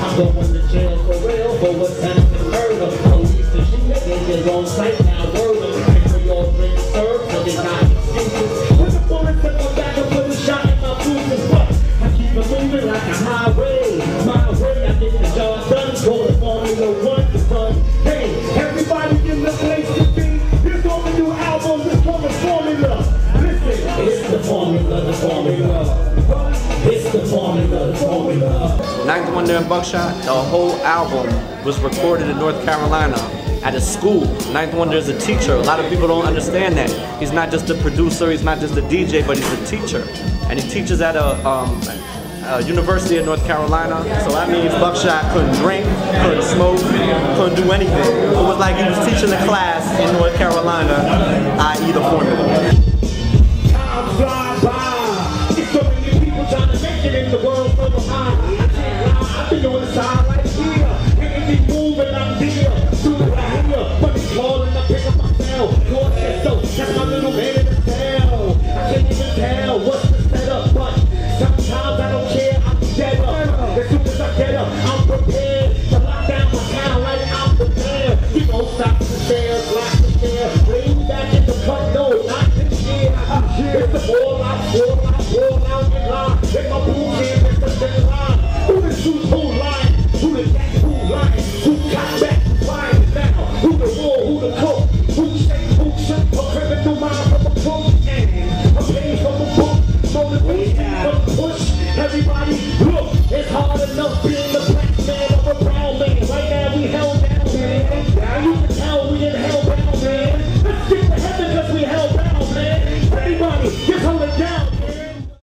I'm going to jail for real, but what's happening murder? Police and shoot niggas on sight now, word them. And for your drinks served, so they got excuses. When the bullets in my back, I put a shot in my boots and butt. I keep moving like a highway. My way, I get the job done. Call it Formula One to run. Hey, everybody in the place to be. Here's all the new album, this one is Formula. Listen, it's the formula, the formula. It's the formula, Ninth Wonder and Buckshot, the whole album was recorded in North Carolina at a school. Ninth Wonder is a teacher. A lot of people don't understand that. He's not just a producer, he's not just a DJ, but he's a teacher. And he teaches at a, um, a university in North Carolina. So that means Buckshot couldn't drink, couldn't smoke, couldn't do anything. It was like he was teaching a class in North Carolina, i.e. the formula. Roll out, roll out, roll out the line. Make my boo game, Mr. Line. Who the shoot?